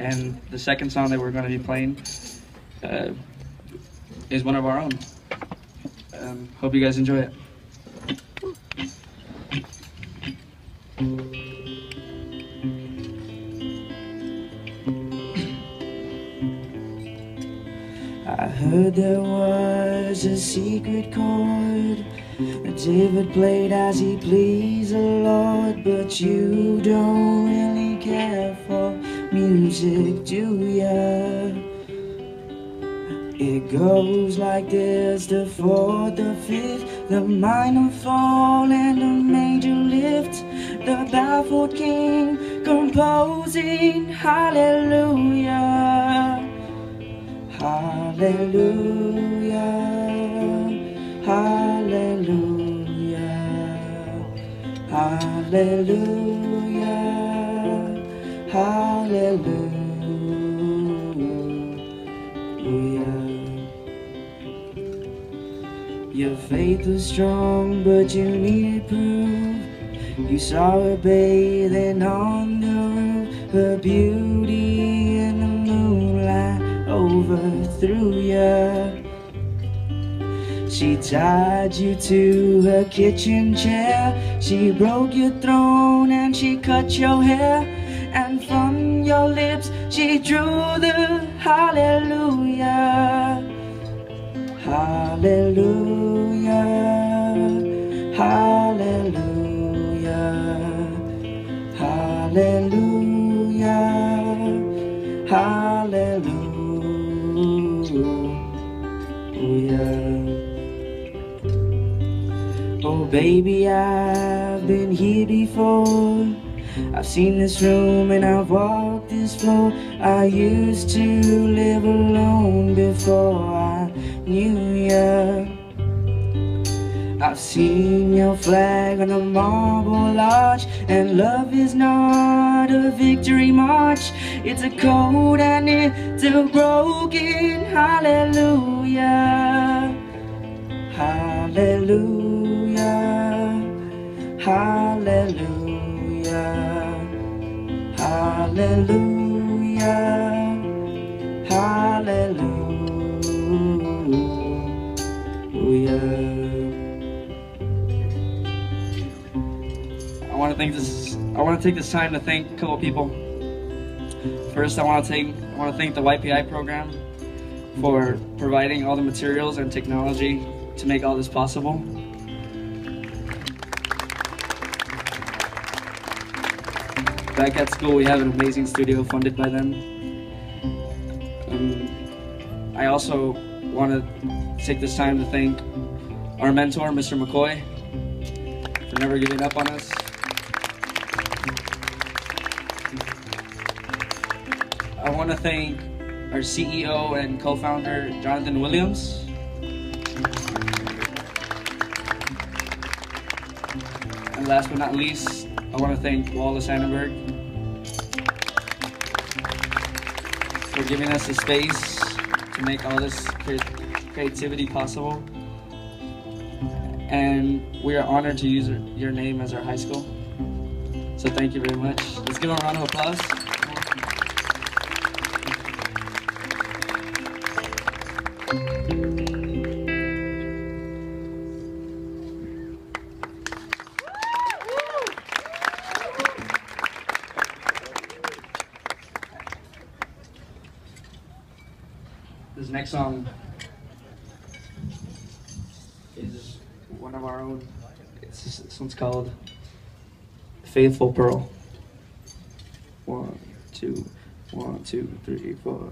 And the second song that we're going to be playing uh, is one of our own. Um, hope you guys enjoy it. I heard there was a secret chord that David played as he pleased the Lord, but you don't really care for music, ya? It goes like this the fourth, the fifth, the minor fall, and the major lift. The baffled king composing hallelujah. Hallelujah, hallelujah, hallelujah, hallelujah. Your faith was strong, but you needed proof. You saw her bathing on the roof, her beauty in the moonlight overthrew ya. She tied you to her kitchen chair. She broke your throne and she cut your hair. Your lips she drew the hallelujah. Hallelujah. Hallelujah. Hallelujah. Hallelujah. Baby, I've been here before. I've seen this room and I've walked this floor. I used to live alone before I knew ya. I've seen your flag on a marble arch, and love is not a victory march. It's a code and it's a broken hallelujah. Hallelujah. Hallelujah. Hallelujah. Hallelujah. I want to thank this. I want to take this time to thank a couple people. First, I want to thank I want to thank the YPI program for providing all the materials and technology to make all this possible. Back at school, we have an amazing studio funded by them. Um, I also want to take this time to thank our mentor, Mr. McCoy, for never giving up on us. I want to thank our CEO and co-founder, Jonathan Williams. Last but not least, I want to thank Wallis Annenberg for giving us the space to make all this cre- creativity possible. And we are honored to use your name as our high school. So thank you very much. Let's give a round of applause. This next song is one of our own. It's, this one's called Faithful Pearl. One, two, one, two, three, four.